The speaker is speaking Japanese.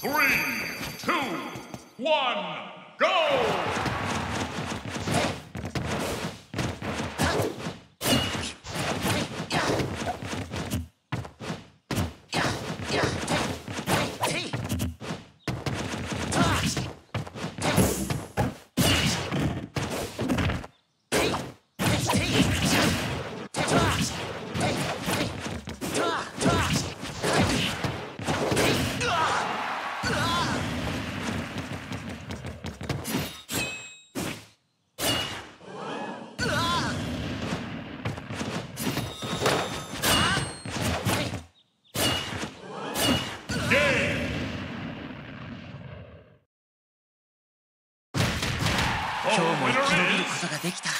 Three, two, one, 今日も生き延びることができた。